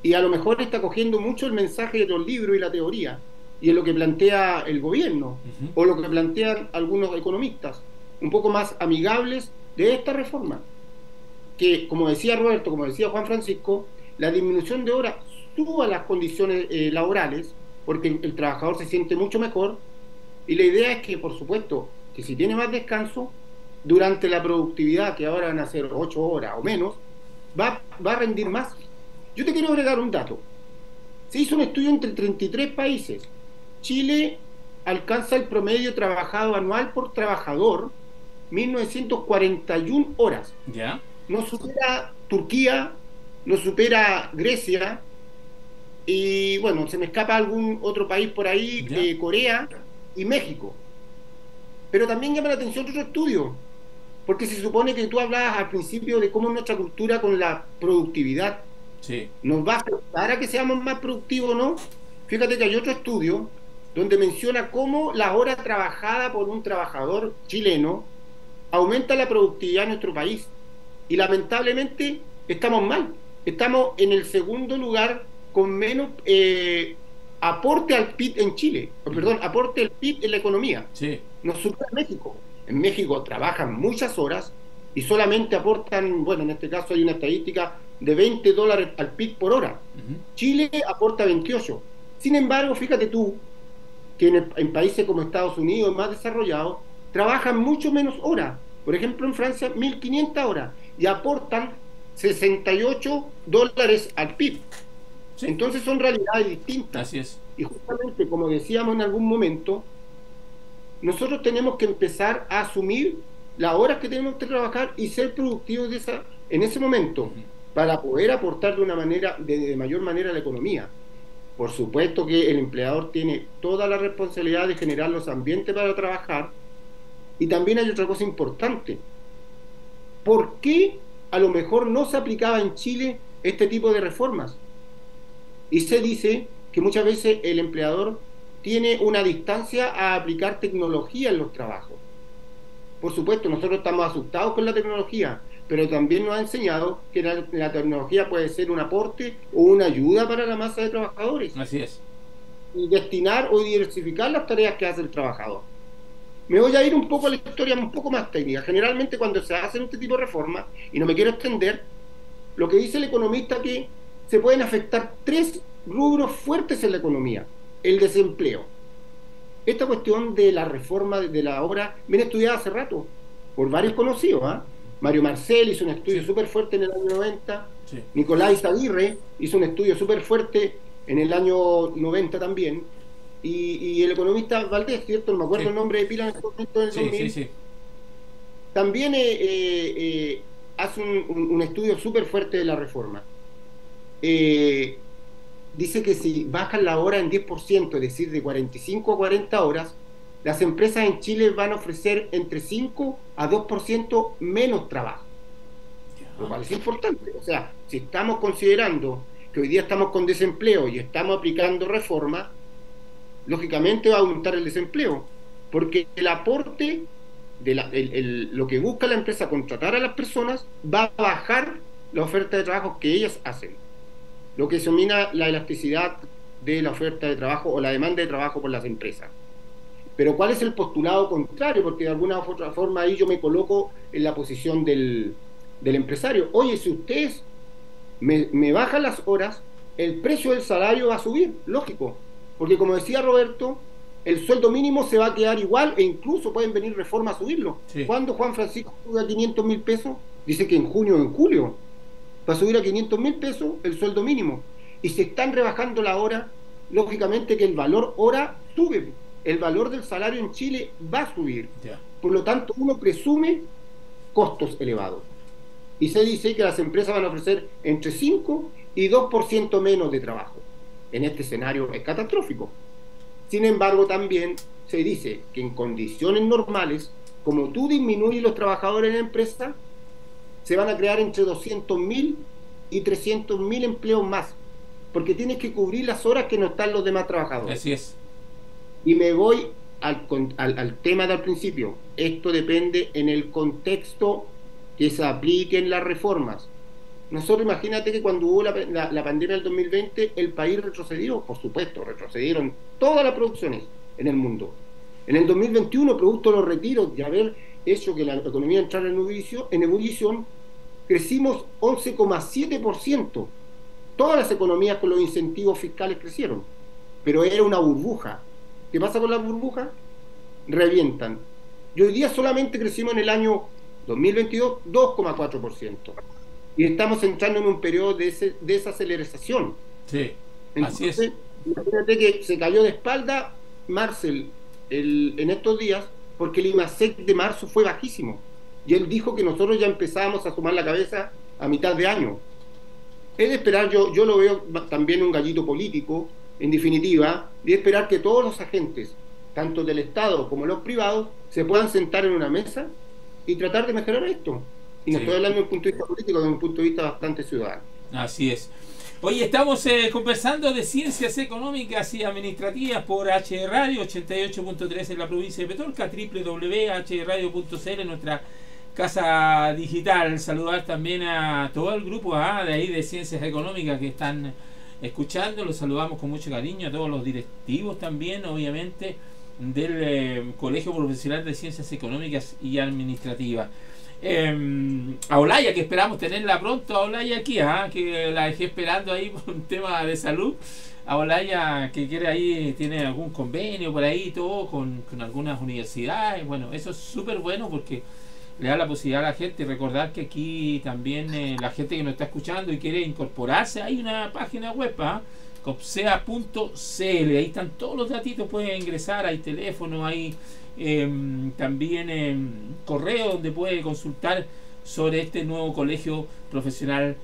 Y a lo mejor está cogiendo mucho el mensaje de los libros y la teoría, y es lo que plantea el gobierno, o lo que plantean algunos economistas, un poco más amigables de esta reforma que, como decía Roberto, como decía Juan Francisco, la disminución de horas suba las condiciones eh, laborales, porque el, trabajador se siente mucho mejor, y la idea es que, por supuesto, que si tiene más descanso, durante la productividad, que ahora van a ser 8 horas o menos, va, va a rendir más. Yo te quiero agregar un dato. Se hizo un estudio entre 33 países. Chile alcanza el promedio trabajado anual por trabajador 1941 horas. ¿Ya? No supera Turquía, no supera Grecia, y bueno, se me escapa algún otro país por ahí, eh, Corea y México. Pero también llama la atención otro estudio, porque se supone que tú hablabas al principio de cómo nuestra cultura con la productividad nos va a afectar a que seamos más productivos, ¿no? Fíjate que hay otro estudio donde menciona cómo la hora trabajada por un trabajador chileno aumenta la productividad en nuestro país. Y lamentablemente estamos mal. Estamos en el segundo lugar con menos eh, aporte al PIB en Chile, perdón, aporte al PIB en la economía. Sí. Nos supera México. En México trabajan muchas horas y solamente aportan, bueno, en este caso hay una estadística de 20 dólares al PIB por hora. Chile aporta 28. Sin embargo, fíjate tú que en, países como Estados Unidos, más desarrollados, trabajan mucho menos horas. Por ejemplo, en Francia, 1.500 horas y aportan 68 dólares al PIB. Entonces son realidades distintas. Así es. Y justamente, como decíamos en algún momento, nosotros tenemos que empezar a asumir las horas que tenemos que trabajar y ser productivos de esa, en ese momento para poder aportar de una manera, de, mayor manera a la economía. Por supuesto que el empleador tiene toda la responsabilidad de generar los ambientes para trabajar. Y también hay otra cosa importante. ¿Por qué a lo mejor no se aplicaba en Chile este tipo de reformas? Y se dice que muchas veces el empleador tiene una distancia a aplicar tecnología en los trabajos. Por supuesto, nosotros estamos asustados con la tecnología, pero también nos ha enseñado que la, tecnología puede ser un aporte o una ayuda para la masa de trabajadores. Así es. Y destinar o diversificar las tareas que hace el trabajador. Me voy a ir un poco a la historia un poco más técnica. Generalmente cuando se hacen este tipo de reformas, y no me quiero extender, lo que dice el economista que se pueden afectar tres rubros fuertes en la economía. El desempleo. Esta cuestión de la reforma de la obra viene estudiada hace rato por varios conocidos. ¿ah? Mario Marcel hizo un estudio súper fuerte en el año 90. Nicolás Aguirre hizo un estudio súper fuerte en el año 90 también. Y, el economista Valdés, ¿cierto? No me acuerdo el nombre de pila en este momento del 2000. También eh, eh, eh, hace un, estudio súper fuerte de la reforma. dice que si bajan la hora en 10%, es decir, de 45 a 40 horas, las empresas en Chile van a ofrecer entre 5 a 2% menos trabajo. Lo cual es importante. O sea, si estamos considerando que hoy día estamos con desempleo y estamos aplicando reformas, lógicamente va a aumentar el desempleo, porque el aporte de lo que busca la empresa contratar a las personas va a bajar la oferta de trabajo que ellas hacen, lo que domina la elasticidad de la oferta de trabajo o la demanda de trabajo por las empresas. Pero ¿cuál es el postulado contrario? Porque de alguna u otra forma ahí yo me coloco en la posición del, empresario. Oye, si ustedes me, bajan las horas, el precio del salario va a subir, lógico. Porque como decía Roberto, el sueldo mínimo se va a quedar igual e incluso pueden venir reformas a subirlo. ¿Cuándo Juan Francisco sube a 500 mil pesos? Dice que en junio o en julio va a subir a 500 mil pesos el sueldo mínimo. Y se están rebajando la hora, lógicamente que el valor hora sube el valor del salario en Chile va a subir. Por lo tanto, uno presume costos elevados. Y se dice que las empresas van a ofrecer entre 5 y 2% menos de trabajo. En este escenario es catastrófico. Sin embargo, también se dice que en condiciones normales, como tú disminuyes los trabajadores en la empresa, se van a crear entre 200.000 y 300.000 empleos más, porque tienes que cubrir las horas que no están los demás trabajadores. Así es. Y me voy al, al, tema del principio. Esto depende en el contexto que se apliquen las reformas. Nosotros imagínate que cuando hubo la, pandemia del 2020, el país retrocedió, por supuesto, retrocedieron todas las producciones en el mundo. En el 2021, producto de los retiros y haber hecho que la economía entrara en ebullición, en ebullición crecimos 11,7%. Todas las economías con los incentivos fiscales crecieron, pero era una burbuja. ¿Qué pasa con las burbujas? Revientan. Y hoy día solamente crecimos en el año 2022 2,4%. Y estamos entrando en un periodo de desaceleración. Sí, así es. Imagínate que se cayó de espalda Marcel en estos días porque el IMASEC de marzo fue bajísimo. Y él dijo que nosotros ya empezábamos a tomar la cabeza a mitad de año. Es de esperar, yo, yo lo veo también un gallito político, en definitiva, de esperar que todos los agentes, tanto del Estado como los privados, se puedan sentar en una mesa y tratar de mejorar esto. Y no estoy hablando desde un punto de vista político, desde un punto de vista bastante ciudadano. Así es. Hoy estamos eh, conversando de ciencias económicas y administrativas por H Radio 88.3 en la provincia de Petorca, www.hradio.cl, nuestra casa digital. Saludar también a todo el grupo ah, de ahí de ciencias económicas que están escuchando. Los saludamos con mucho cariño a todos los directivos también, obviamente, del eh, Colegio Profesional de Ciencias Económicas y Administrativas. Eh, a Olaya, que esperamos tenerla pronto, a Olaya aquí, ¿ah? que la dejé esperando ahí por un tema de salud. A Olaya, que quiere ahí, tiene algún convenio por ahí, todo, con, con algunas universidades. Bueno, eso es súper bueno porque le da la posibilidad a la gente. Recordar que aquí también eh, la gente que nos está escuchando y quiere incorporarse, hay una página web, ¿ah? copsea.cl, ahí están todos los datitos, pueden ingresar, hay teléfono, hay Em, también en correo donde puede consultar sobre este nuevo colegio profesional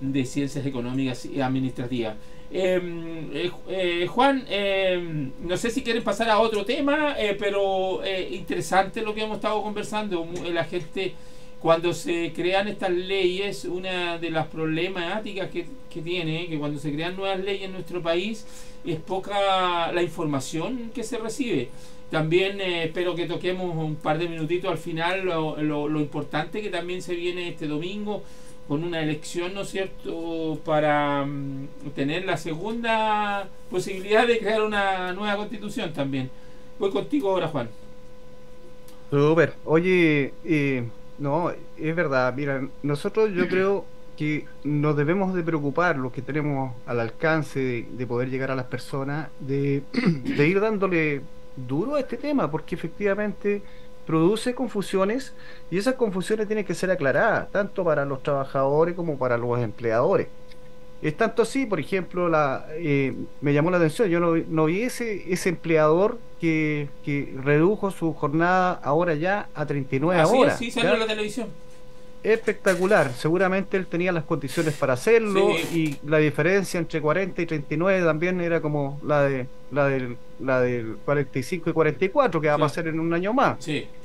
de ciencias económicas y administrativas. Em, eh, eh, Juan, em, no sé si quieren pasar a otro tema, eh, pero interesante lo que hemos estado conversando. La gente, cuando se crean estas leyes, una de las problemáticas que, que tiene, que cuando se crean nuevas leyes en nuestro país, es poca la información que se recibe. También eh, espero que toquemos un par de minutitos al final lo, lo, importante que también se viene este domingo con una elección, ¿no es cierto?, para mm, tener la segunda posibilidad de crear una nueva constitución también. Voy contigo ahora, Juan. Super. Oye, eh, no, es verdad. Mira, nosotros yo creo que nos debemos de preocupar, los que tenemos al alcance de, poder llegar a las personas, de, de ir dándole duro a este tema, porque efectivamente produce confusiones y esas confusiones tienen que ser aclaradas, tanto para los trabajadores como para los empleadores. Es tanto así, por ejemplo, la, eh, me llamó la atención, yo no, vi ese, ese empleador que, que, redujo su jornada ahora ya a 39 horas. sí, salió en la televisión espectacular. Seguramente él tenía las condiciones para hacerlo y la diferencia entre 40 y 39 también era como la de la del, la del 45 y 44 que va a pasar en un año más.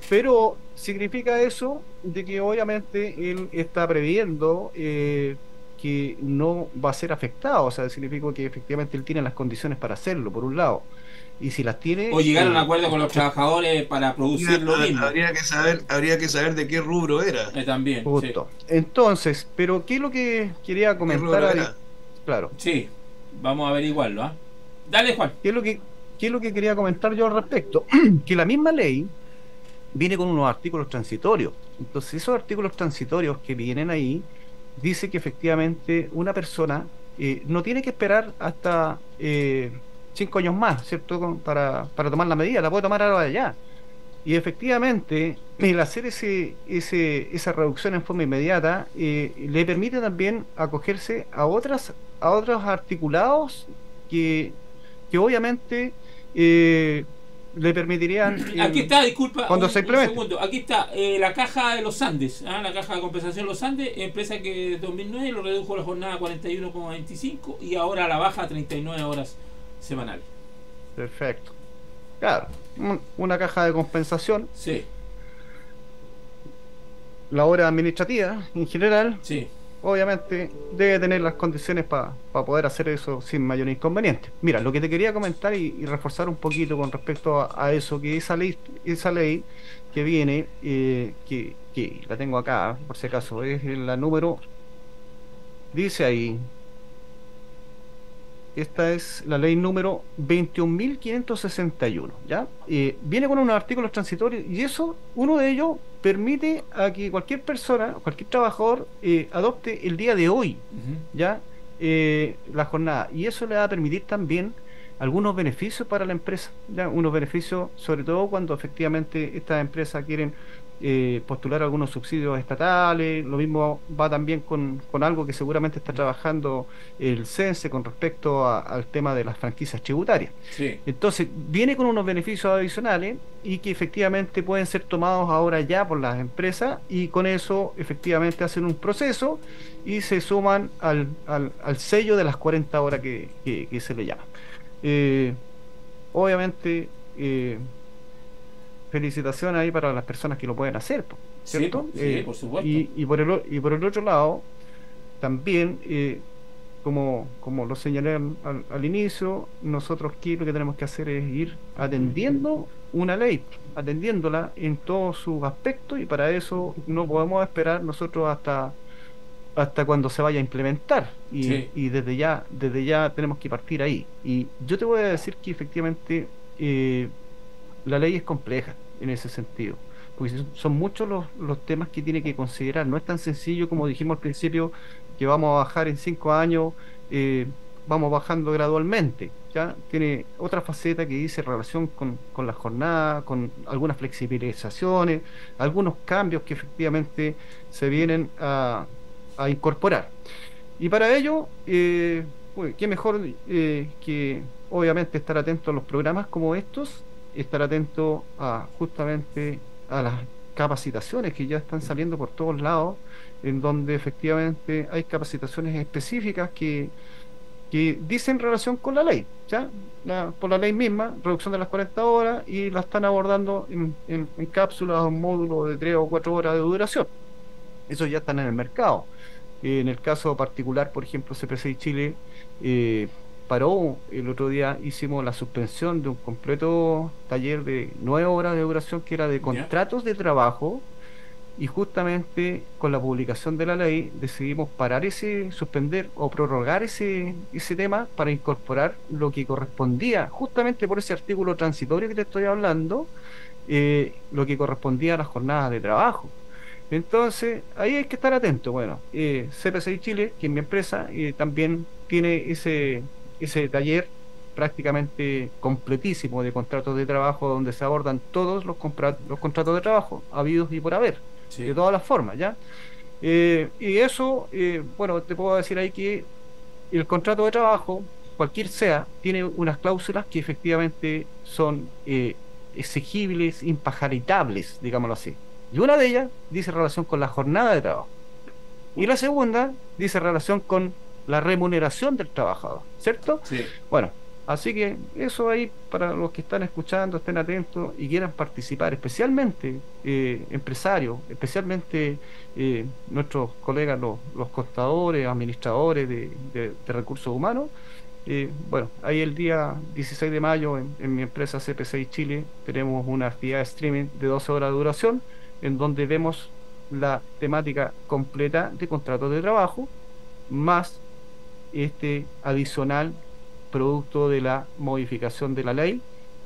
Pero significa eso de que obviamente él está previendo eh, que no va a ser afectado, o sea, significa que efectivamente él tiene las condiciones para hacerlo, por un lado. Y si las tiene o llegar a un eh, acuerdo con los trabajadores para producir lo mismo. habría que saber habría que saber de qué rubro era. Eh, también Justo. entonces pero qué es lo que quería comentar claro. Sí vamos a averiguarlo ¿ah? dale Juan. Qué es lo que qué es lo que quería comentar yo al respecto que la misma ley viene con unos artículos transitorios. Entonces esos artículos transitorios que vienen ahí dice que efectivamente una persona eh, no tiene que esperar hasta eh, cinco años más, ¿cierto? Para, para tomar la medida, la puede tomar ahora ya. Y efectivamente, el hacer ese, ese, esa reducción en forma inmediata eh, le permite también acogerse a otras a otros articulados que, que obviamente eh, le permitirían. aquí está, disculpa, cuando se segundo. Aquí está eh, la caja de los Andes, ¿ah? la caja de compensación de los Andes, empresa que en 2009 lo redujo la jornada a 41,25 y ahora la baja a 39 horas semanal. Perfecto. Claro, una caja de compensación. Sí. La hora administrativa, en general. Sí. Obviamente debe tener las condiciones para poder hacer eso sin mayor inconveniente. Mira, lo que te quería comentar y, reforzar un poquito con respecto a, eso, que esa ley, esa ley que viene, eh, que, que la tengo acá, por si acaso, es la número, dice ahí, esta es la ley número 21.561, ¿ya? Eh, viene con unos artículos transitorios y eso, uno de ellos, permite a que cualquier persona, cualquier trabajador, eh, adopte el día de hoy, ¿ya? Eh, la jornada. Y eso le va a permitir también algunos beneficios para la empresa, ¿ya? Unos beneficios, sobre todo cuando efectivamente estas empresas quieren eh, postular algunos subsidios estatales, lo mismo va también con, algo que seguramente está trabajando el CENSE con respecto al tema de las franquicias tributarias. Entonces, viene con unos beneficios adicionales y que efectivamente pueden ser tomados ahora ya por las empresas y con eso efectivamente hacen un proceso y se suman al, al, sello de las 40 horas que, se le llama. Eh, obviamente, eh, felicitación ahí para las personas que lo pueden hacer, ¿cierto? Sí, por eh, supuesto. Y, por el, y por el otro lado, también eh, como, como lo señalé al, inicio, nosotros aquí lo que tenemos que hacer es ir atendiendo una ley, atendiéndola en todos sus aspectos y para eso no podemos esperar nosotros hasta hasta cuando se vaya a implementar y, y desde ya desde ya tenemos que partir ahí y yo te voy a decir que efectivamente eh, la ley es compleja en ese sentido porque son muchos los, los temas que tiene que considerar no es tan sencillo como dijimos al principio que vamos a bajar en cinco años, eh, vamos bajando gradualmente. ¿ya? Tiene otra faceta que dice relación con, con la jornada, con algunas flexibilizaciones, algunos cambios que efectivamente se vienen a, a incorporar. Y para ello, eh, qué mejor eh, que obviamente estar atento a los programas como estos, estar atento a justamente a las capacitaciones que ya están saliendo por todos lados en donde efectivamente hay capacitaciones específicas que, que dicen relación con la ley, ¿ya? por la ley misma, reducción de las 40 horas, y la están abordando en, en, cápsulas o módulos de 3 o 4 horas de duración. Eso ya están en el mercado. En el caso particular, por ejemplo, CPC Chile eh, paró, el otro día hicimos la suspensión de un completo taller de 9 horas de duración que era de contratos de trabajo y justamente con la publicación de la ley decidimos parar ese, suspender o prorrogar ese, ese tema para incorporar lo que correspondía, justamente por ese artículo transitorio que te estoy hablando, eh, lo que correspondía a las jornadas de trabajo. Entonces, ahí hay que estar atento. Bueno, eh, CP6 Chile, que es mi empresa, eh, también tiene ese, ese taller prácticamente completísimo de contratos de trabajo donde se abordan todos los, los contratos de trabajo habidos y por haber de todas las formas, ¿ya? Eh, y eso, eh, bueno, te puedo decir ahí que el contrato de trabajo, cualquier sea, tiene unas cláusulas que efectivamente son eh, exigibles, impajaritables, digámoslo así. Y una de ellas dice relación con la jornada de trabajo. Y la segunda dice relación con la remuneración del trabajador, ¿cierto? Sí. Bueno, Así que eso ahí para los que están escuchando, estén atentos y quieran participar, especialmente eh, empresarios, especialmente eh, nuestros colegas, los, los contadores, administradores de, recursos humanos. Eh, bueno, ahí el día 16 de mayo en, en mi empresa CP6 Chile tenemos una actividad de streaming de 12 horas de duración en donde vemos la temática completa de contratos de trabajo más este adicional producto de la modificación de la ley,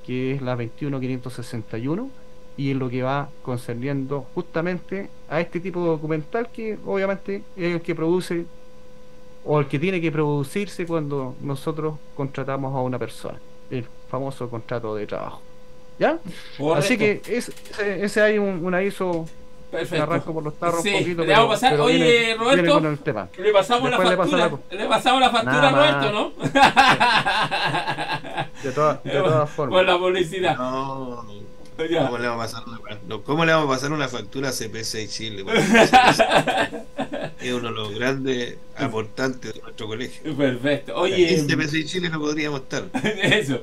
que es la 21561, y en lo que va concerniendo justamente a este tipo de documental que obviamente es el que produce o el que tiene que producirse cuando nosotros contratamos a una persona, el famoso contrato de trabajo. ¿Ya? Así que es, ese, hay un, un aviso Perfecto. arranco por los tarros un poquito. Le vamos a pasar. Oye, Roberto, le pasamos la factura. Le, pasamos la factura a Roberto, ¿no? de, todas de todas formas. Por la publicidad. No, ¿Cómo le, vamos a pasar una, ¿Cómo le vamos a pasar una factura a CPC Chile? es uno de los grandes aportantes de nuestro colegio. Perfecto. Oye, en CPC Chile no podríamos estar. Eso.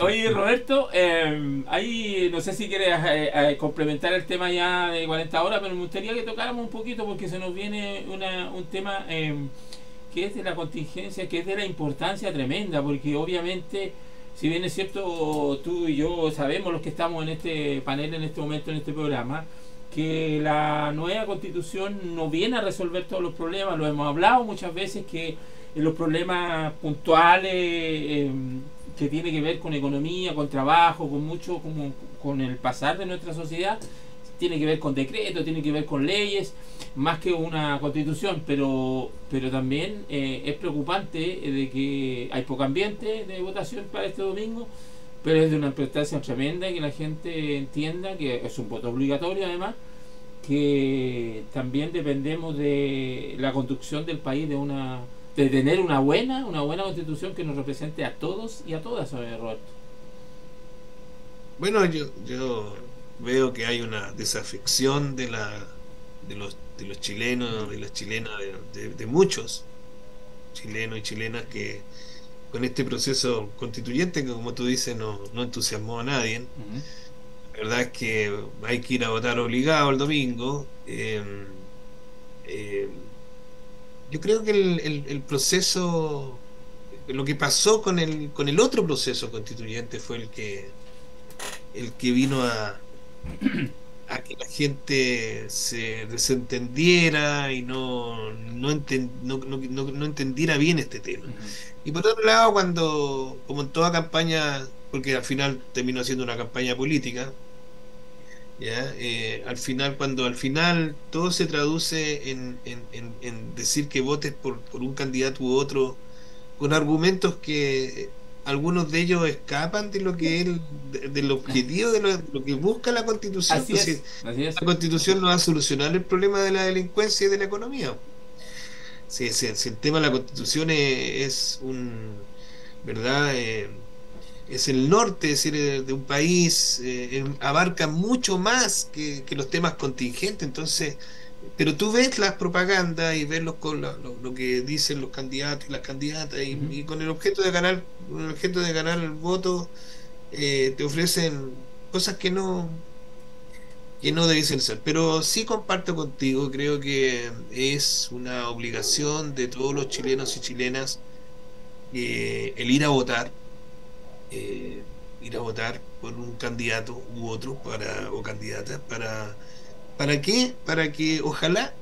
Oye, Roberto, eh, ahí no sé si quieres eh, eh, complementar el tema ya de 40 horas, pero me gustaría que tocáramos un poquito porque se nos viene una, un tema que es de la contingencia, que es de la importancia tremenda, porque obviamente si bien es cierto, tú y yo sabemos los que estamos en este panel en este momento, en este programa, que la nueva constitución no viene a resolver todos los problemas, lo hemos hablado muchas veces que los problemas puntuales em, que tiene que ver con economía, con trabajo, con mucho, como, con el pasar de nuestra sociedad, tiene que ver con decretos, tiene que ver con leyes, más que una constitución, pero, pero también eh, es preocupante de que hay poco ambiente de votación para este domingo, pero es de una importancia tremenda que la gente entienda que es un voto obligatorio además, que también dependemos de la conducción del país de una de tener una buena, una buena constitución que nos represente a todos y a todas, Roberto. Bueno, yo, yo veo que hay una desafección de la de los de los chilenos, de las chilenas, de, muchos chilenos y chilenas que con este proceso constituyente que como tú dices no, no entusiasmó a nadie. La verdad es que hay que ir a votar obligado el domingo. Em, em, yo creo que el, proceso, lo que pasó con el, con el otro proceso constituyente fue el que, el que vino a, a que la gente se desentendiera y no, no, entendiera bien este tema. Y por otro lado, cuando, como en toda campaña, porque al final terminó siendo una campaña política, ¿ya? Eh, al final, cuando al final todo se traduce en, decir que votes por, por un candidato u otro, con argumentos que algunos de ellos escapan de lo que es del objetivo de lo, que busca la constitución. La constitución no va a solucionar el problema de la delincuencia y de la economía. Si, el tema de la constitución es, un, ¿verdad? Eh, es el norte, es decir, de un país, eh, abarca mucho más que, que los temas contingentes, entonces pero tú ves las propagandas y ves lo, lo, que dicen los candidatos y las candidatas y, con el objeto de ganar el objeto de ganar el voto eh, te ofrecen cosas que no que no debiesen ser. Pero sí comparto contigo creo que es una obligación de todos los chilenos y chilenas eh, el ir a votar eh, ir a votar por un candidato u otro para o candidata para ¿Para qué? Para que ojalá,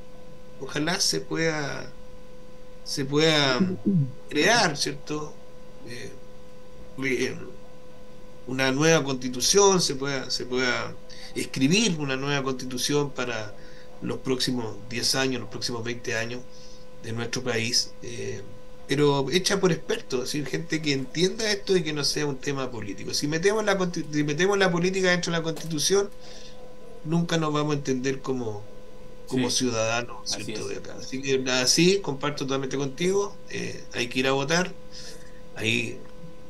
ojalá se pueda, se pueda crear, ¿cierto? Eh, eh, una nueva constitución, se pueda, se pueda escribir una nueva constitución para los próximos 10 años, los próximos 20 años de nuestro país, eh, pero hecha por expertos, gente que entienda esto y que no sea un tema político. Si metemos la, si metemos la política dentro de la constitución, nunca nos vamos a entender como, como ciudadanos de acá. Así que nada, sí, comparto totalmente contigo, eh, hay que ir a votar, ahí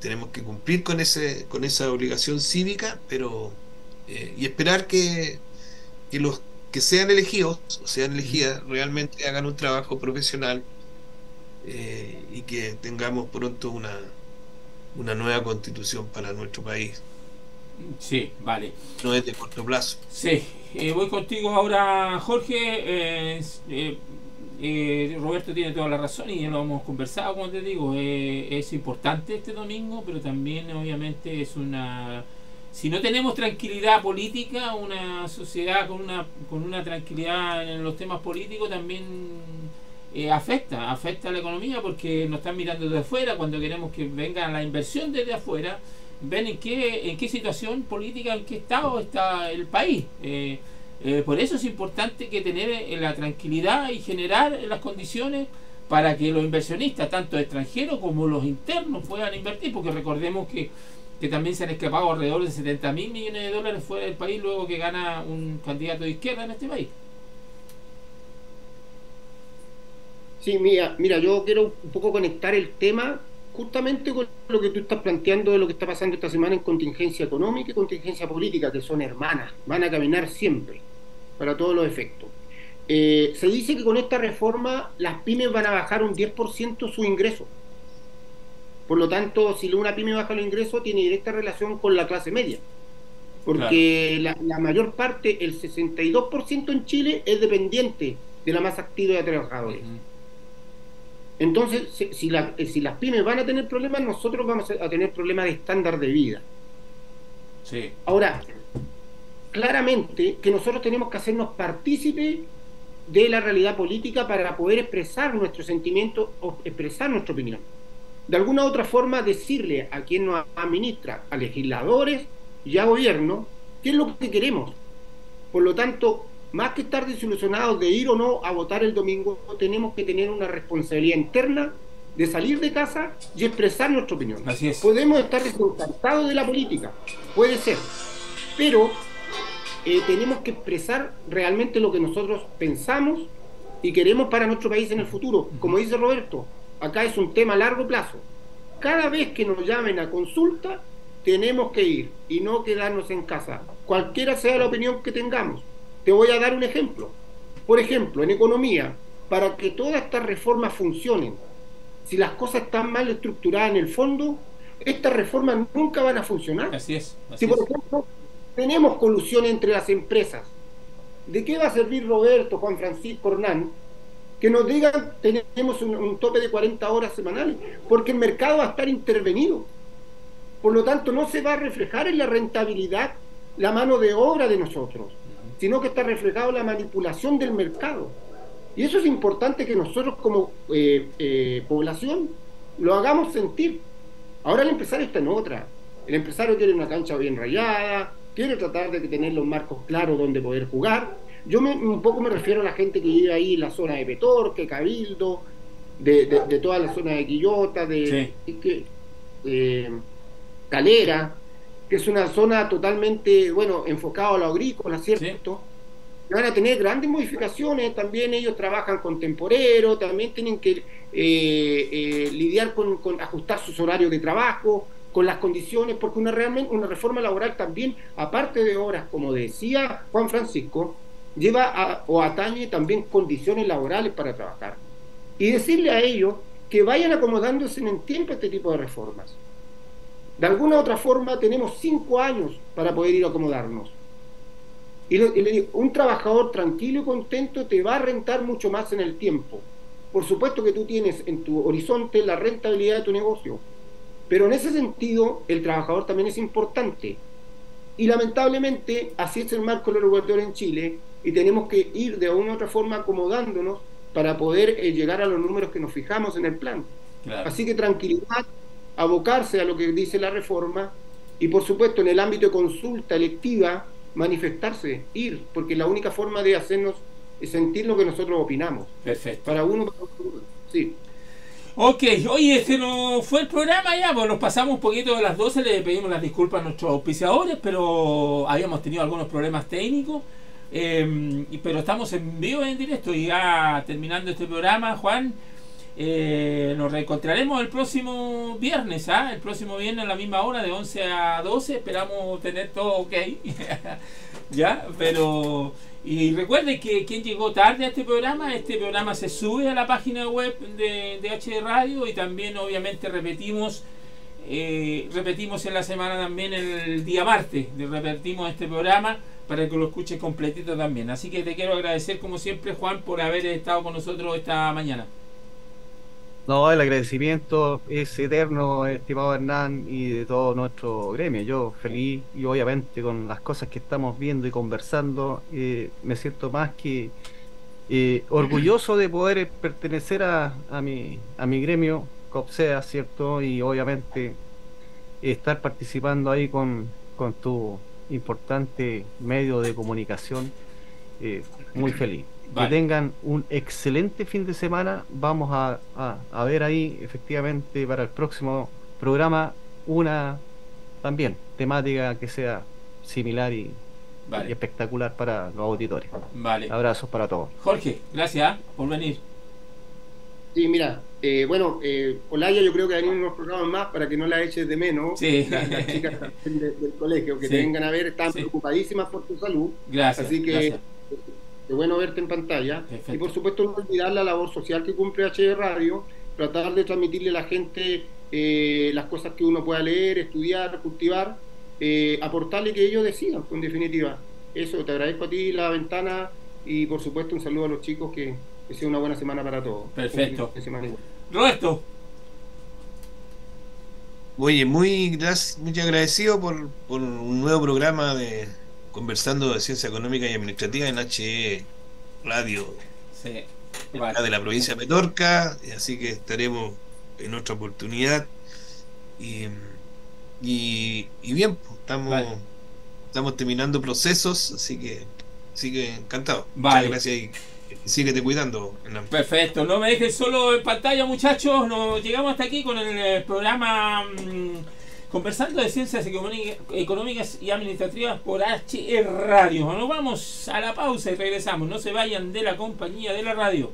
tenemos que cumplir con ese con esa obligación cívica, pero eh, y esperar que, que los que sean elegidos o sean elegidas realmente hagan un trabajo profesional eh, y que tengamos pronto una, una nueva constitución para nuestro país. Sí, vale. No es de corto plazo. Sí, eh, voy contigo ahora, Jorge. Eh, eh, Roberto tiene toda la razón y ya lo hemos conversado, como te digo. es importante este domingo, pero también, obviamente, es una. Si no tenemos tranquilidad política, una sociedad con una, con una tranquilidad en los temas políticos también afecta, afecta a la economía porque nos están mirando desde afuera cuando queremos que venga la inversión desde afuera ven en qué, en qué situación política, en qué estado está el país. Eh, eh, por eso es importante que tener eh, la tranquilidad y generar las condiciones para que los inversionistas, tanto extranjeros como los internos, puedan invertir, porque recordemos que, que también se han escapado alrededor de 70 mil millones de dólares fuera del país luego que gana un candidato de izquierda en este país. Sí, mira, mira, yo quiero un poco conectar el tema justamente con lo que tú estás planteando de lo que está pasando esta semana en contingencia económica y contingencia política, que son hermanas, van a caminar siempre, para todos los efectos. Eh, se dice que con esta reforma las pymes van a bajar un 10% su ingreso. Por lo tanto, si una pyme baja los ingresos, tiene directa relación con la clase media. Porque la, mayor parte, el 62% en Chile, es dependiente de la masa activa de trabajadores. Entonces, si, si las pymes van a tener problemas, nosotros vamos a tener problemas de estándar de vida. Sí. Ahora, claramente que nosotros tenemos que hacernos partícipes de la realidad política para poder expresar nuestro sentimiento o expresar nuestra opinión. De alguna u otra forma, decirle a quien nos administra, a legisladores y a gobierno, qué es lo que queremos. Por lo tanto, más que estar desilusionados de ir o no a votar el domingo, tenemos que tener una responsabilidad interna de salir de casa y expresar nuestra opinión. Así es. Podemos estar desencantados de la política, puede ser, pero eh, tenemos que expresar realmente lo que nosotros pensamos y queremos para nuestro país en el futuro. Como dice Roberto, acá es un tema a largo plazo. Cada vez que nos llamen a consulta, tenemos que ir y no quedarnos en casa, cualquiera sea la opinión que tengamos te voy a dar un ejemplo. Por ejemplo, en economía, para que todas estas reformas funcionen, si las cosas están mal estructuradas en el fondo, estas reformas nunca van a funcionar. Así es. si, por ejemplo, tenemos colusión entre las empresas, ¿de qué va a servir Roberto, Juan Francisco, Hernán, que nos digan tenemos un, tope de 40 horas semanales, porque el mercado va a estar intervenido. Por lo tanto, no se va a reflejar en la rentabilidad la mano de obra de nosotros, sino que está reflejado la manipulación del mercado. Y eso es importante que nosotros como eh, eh, población lo hagamos sentir. Ahora el empresario está en otra. El empresario quiere una cancha bien rayada, quiere tratar de tener los marcos claros donde poder jugar, yo un poco me refiero a la gente que vive ahí en la zona de Petorque, Cabildo, de, toda la zona de Quillota, de, Calera, que es una zona totalmente, bueno, enfocada a lo agrícola, ¿cierto? Van a tener grandes modificaciones, también ellos trabajan con temporero, también tienen que eh, eh, lidiar con, con ajustar sus horarios de trabajo, con las condiciones, porque una, realmente, una reforma laboral también, aparte de horas, como decía Juan Francisco, lleva o atañe también condiciones laborales para trabajar. Y decirle a ellos que vayan acomodándose en el tiempo este tipo de reformas. De alguna u otra forma tenemos cinco años para poder ir a acomodarnos. Y, le digo, un trabajador tranquilo y contento te va a rentar mucho más en el tiempo. Por supuesto que tú tienes en tu horizonte la rentabilidad de tu negocio, pero en ese sentido el trabajador también es importante. Y lamentablemente así es el marco regulatorio en Chile, y tenemos que ir de una u otra forma acomodándonos para poder eh, llegar a los números que nos fijamos en el plan. Así que tranquilidad, abocarse a lo que dice la reforma y por supuesto en el ámbito de consulta electiva manifestarse, ir, porque la única forma de hacernos es sentir lo que nosotros opinamos. Perfecto. Para uno, para otro, sí. Ok, oye, este no fue el programa ya, pues nos pasamos un poquito de las 12, le pedimos las disculpas a nuestros auspiciadores, pero habíamos tenido algunos problemas técnicos. Eh, pero estamos en vivo en directo y ya terminando este programa, Juan. Eh, nos reencontraremos el próximo viernes, ¿ah? el próximo viernes a la misma hora, de 11 a 12. Esperamos tener todo ok. ya, pero. Y recuerden que quien llegó tarde a este programa, este programa se sube a la página web de, de HD Radio y también, obviamente, repetimos. Eh, repetimos en la semana también el día martes, repetimos este programa para que lo escuche completito también. Así que te quiero agradecer como siempre Juan por haber estado con nosotros esta mañana. No, el agradecimiento es eterno, estimado Hernán, y de todo nuestro gremio. Yo feliz y obviamente con las cosas que estamos viendo y conversando, eh, me siento más que eh, orgulloso de poder pertenecer a, a, mi, a mi gremio, COPSEA, ¿cierto? Y obviamente estar participando ahí con, con tu importante medio de comunicación. Eh, muy feliz. Que tengan un excelente fin de semana. Vamos a, a, ver ahí, efectivamente, para el próximo programa, una también temática que sea similar y, espectacular para los auditores. Vale. Abrazos para todos. Jorge, gracias por venir. Sí, mira, eh, bueno, eh, Olaya yo creo que hay unos programas más para que no la eches de menos. Sí. Las, chicas del colegio que te vengan a ver, están preocupadísimas por tu salud. Gracias. Así que es bueno verte en pantalla. Y por supuesto no olvidar la labor social que cumple HD Radio, tratar de transmitirle a la gente eh, las cosas que uno pueda leer, estudiar, cultivar, eh, aportarle que ellos decidan, en definitiva. Eso, te agradezco a ti la ventana y por supuesto un saludo a los chicos que que sea una buena semana para todos. Perfecto. Roberto. Oye, muy, gracias, muy agradecido por, por un nuevo programa de Conversando de Ciencia Económica y Administrativa en HE Radio. Sí. De la provincia de Petorca, así que estaremos en otra oportunidad. Y, y, bien, pues, estamos, estamos terminando procesos, así que, así que encantado. Muchas gracias síguete cuidando. Perfecto, no me dejes solo en pantalla, muchachos. Nos llegamos hasta aquí con el eh, programa mm, Conversando de Ciencias Económicas y Administrativas por HR Radio. Nos vamos a la pausa y regresamos. No se vayan de la compañía de la radio.